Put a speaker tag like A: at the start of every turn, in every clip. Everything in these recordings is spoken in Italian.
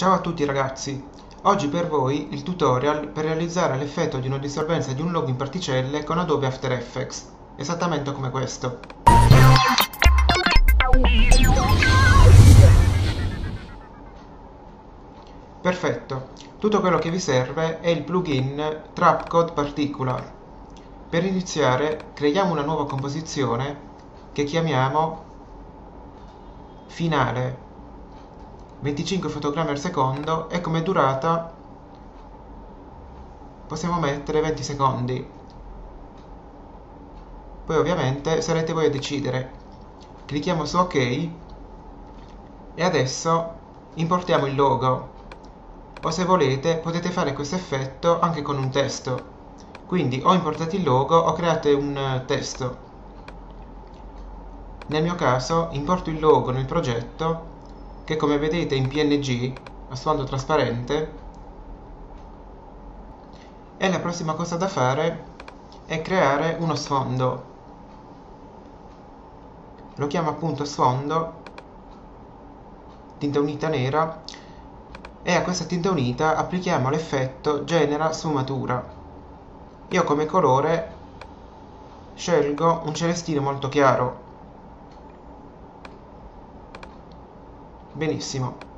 A: Ciao a tutti ragazzi, oggi per voi il tutorial per realizzare l'effetto di una dissolvenza di un logo in particelle con Adobe After Effects, esattamente come questo. Perfetto, tutto quello che vi serve è il plugin Trapcode Particular. Per iniziare creiamo una nuova composizione che chiamiamo Finale 25 fotogrammi al secondo e come durata possiamo mettere 20 secondi. Poi ovviamente sarete voi a decidere. Clicchiamo su ok e adesso importiamo il logo. O se volete potete fare questo effetto anche con un testo. Quindi o importate il logo o create un testo. Nel mio caso importo il logo nel progetto che come vedete in png a sfondo trasparente e la prossima cosa da fare è creare uno sfondo. Lo chiamo appunto sfondo tinta unita nera e a questa tinta unita applichiamo l'effetto genera sfumatura. Io come colore scelgo un celestino molto chiaro benissimo.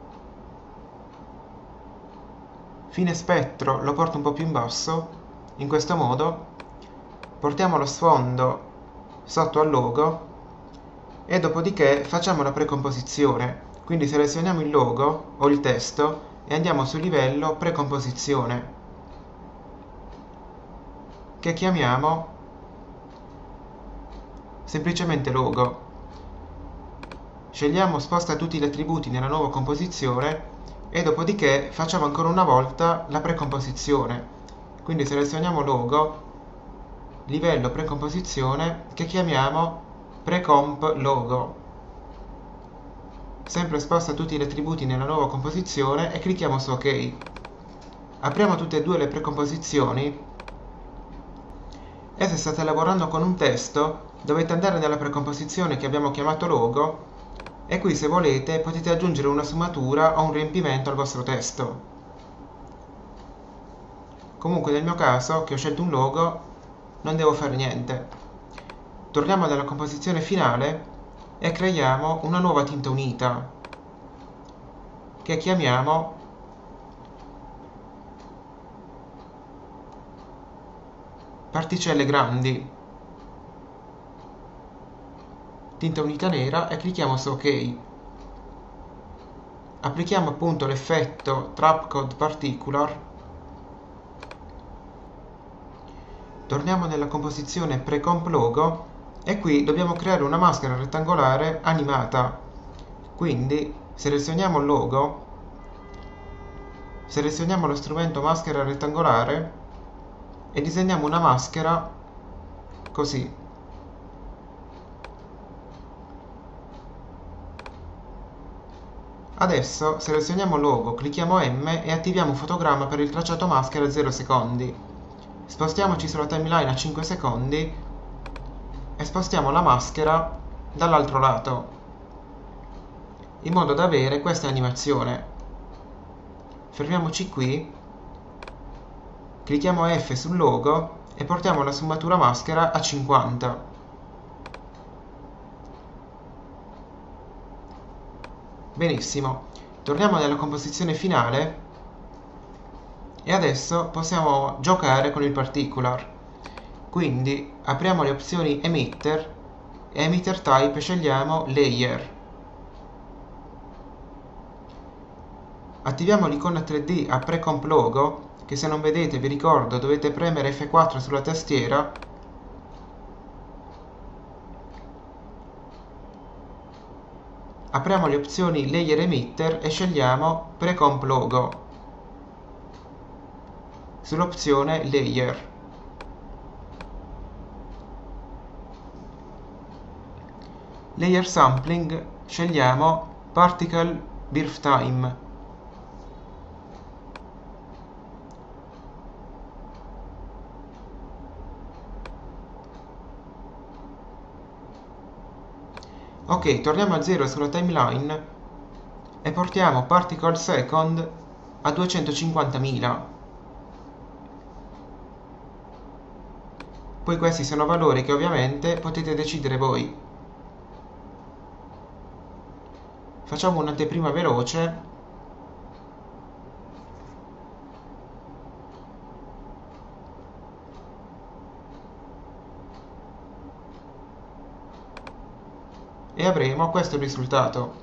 A: Fine spettro lo porto un po' più in basso. In questo modo portiamo lo sfondo sotto al logo e dopodiché facciamo la precomposizione. Quindi selezioniamo il logo o il testo e andiamo sul livello precomposizione che chiamiamo semplicemente logo Scegliamo sposta tutti gli attributi nella nuova composizione e dopodiché facciamo ancora una volta la precomposizione. Quindi selezioniamo logo, livello precomposizione che chiamiamo precomp logo. Sempre sposta tutti gli attributi nella nuova composizione e clicchiamo su ok. Apriamo tutte e due le precomposizioni e se state lavorando con un testo dovete andare nella precomposizione che abbiamo chiamato logo e qui se volete potete aggiungere una sfumatura o un riempimento al vostro testo. Comunque nel mio caso, che ho scelto un logo, non devo fare niente. Torniamo nella composizione finale e creiamo una nuova tinta unita che chiamiamo particelle grandi tinta unita nera e clicchiamo su ok. Applichiamo appunto l'effetto Trapcode Particular. Torniamo nella composizione Precomp Logo e qui dobbiamo creare una maschera rettangolare animata. Quindi selezioniamo il logo selezioniamo lo strumento maschera rettangolare e disegniamo una maschera così Adesso selezioniamo logo, clicchiamo M e attiviamo fotogramma per il tracciato maschera a 0 secondi. Spostiamoci sulla timeline a 5 secondi e spostiamo la maschera dall'altro lato, in modo da avere questa animazione. Fermiamoci qui, clicchiamo F sul logo e portiamo la sfumatura maschera a 50. Benissimo, torniamo nella composizione finale e adesso possiamo giocare con il particular. Quindi apriamo le opzioni emitter e emitter type scegliamo layer. Attiviamo l'icona 3D a precomp logo che se non vedete vi ricordo dovete premere F4 sulla tastiera apriamo le opzioni Layer Emitter e scegliamo Precomp Logo sull'opzione Layer. Layer Sampling scegliamo Particle Birth Time ok torniamo a zero sulla timeline. E portiamo particle second a 250.000 poi questi sono valori che ovviamente potete decidere voi. Facciamo un'anteprima veloce e avremo questo risultato.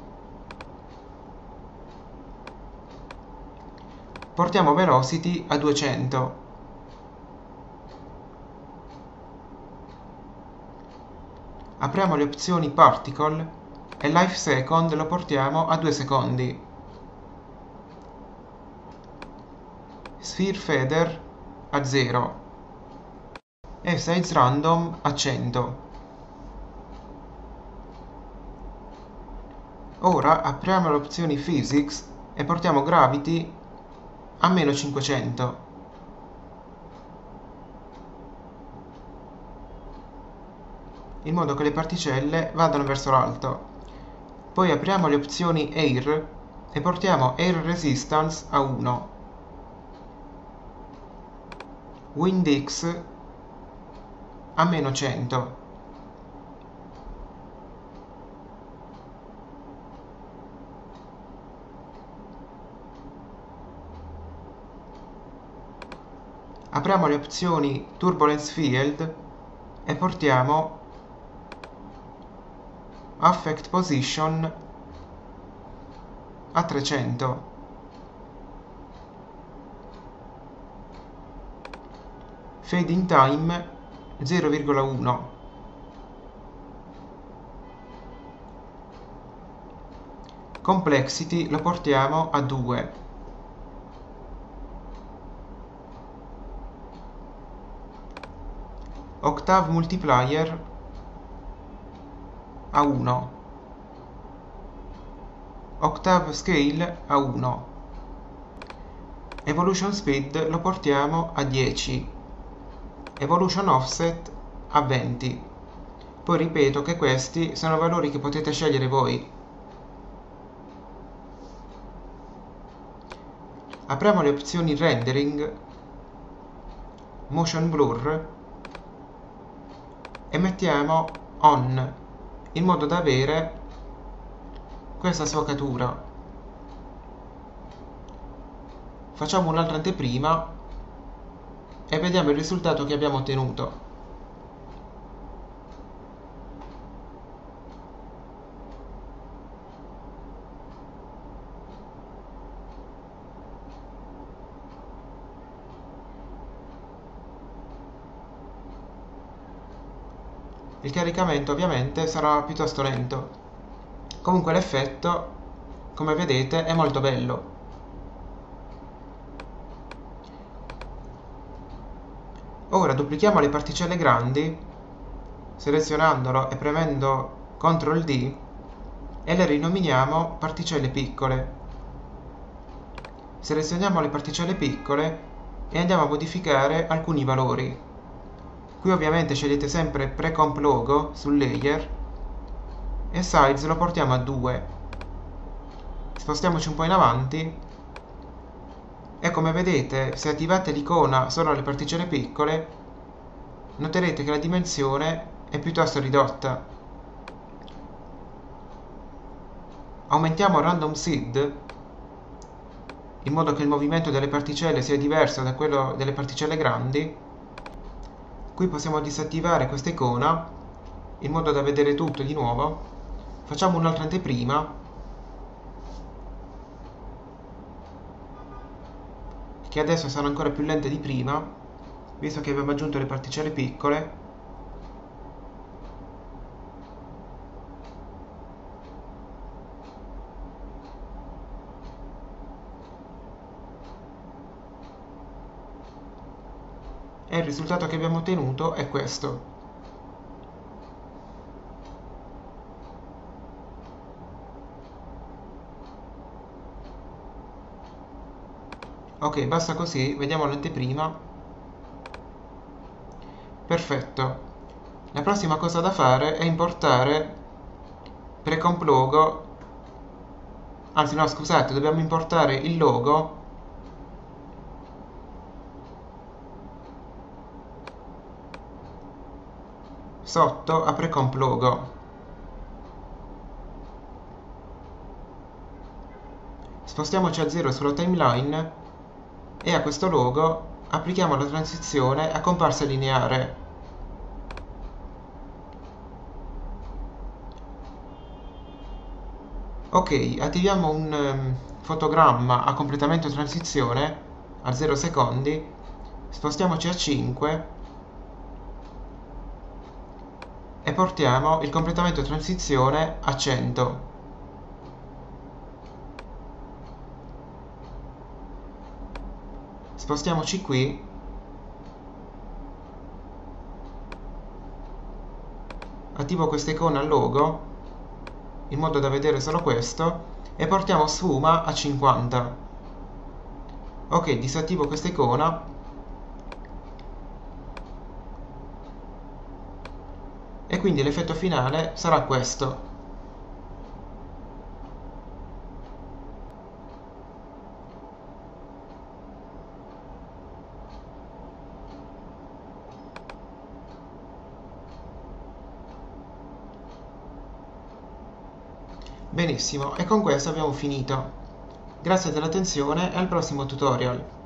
A: Portiamo velocity a 200. Apriamo le opzioni particle e life second lo portiamo a 2 secondi. Sphere feather a 0 e size random a 100. Ora apriamo le opzioni Physics e portiamo Gravity a meno 500. In modo che le particelle vadano verso l'alto. Poi apriamo le opzioni Air e portiamo Air Resistance a 1. Wind X a meno 100. Apriamo le opzioni Turbulence Field e portiamo Affect Position a 300 Fading Time 0,1 Complexity lo portiamo a 2 Octave multiplier a 1 Octave scale a 1 Evolution speed lo portiamo a 10 Evolution offset a 20 poi ripeto che questi sono valori che potete scegliere voi. Apriamo le opzioni rendering motion blur e mettiamo on in modo da avere questa sfocatura. Facciamo un'altra anteprima e vediamo il risultato che abbiamo ottenuto il caricamento ovviamente sarà piuttosto lento. Comunque l'effetto come vedete è molto bello. Ora duplichiamo le particelle grandi selezionandolo e premendo CTRL D e le rinominiamo particelle piccole. Selezioniamo le particelle piccole e andiamo a modificare alcuni valori qui ovviamente scegliete sempre precomp logo sul layer e size lo portiamo a 2 spostiamoci un po' in avanti e come vedete se attivate l'icona solo alle particelle piccole noterete che la dimensione è piuttosto ridotta. Aumentiamo random seed in modo che il movimento delle particelle sia diverso da quello delle particelle grandi qui possiamo disattivare questa icona in modo da vedere tutto di nuovo. Facciamo un'altra anteprima. Che adesso sarà ancora più lenta di prima visto che abbiamo aggiunto le particelle piccole e il risultato che abbiamo ottenuto è questo. Ok, basta così, vediamo l'anteprima. Perfetto. La prossima cosa da fare è importare Precomp Logo anzi no scusate dobbiamo importare il logo sotto apre comp logo. Spostiamoci a 0 sulla timeline e a questo logo applichiamo la transizione a comparsa lineare. Ok attiviamo un um, fotogramma a completamento transizione a 0 secondi. Spostiamoci a 5 e portiamo il completamento transizione a 100. Spostiamoci qui. Attivo questa icona logo in modo da vedere solo questo e portiamo sfuma a 50 ok disattivo questa icona quindi l'effetto finale sarà questo. Benissimo, e con questo abbiamo finito. Grazie dell'attenzione e al prossimo tutorial.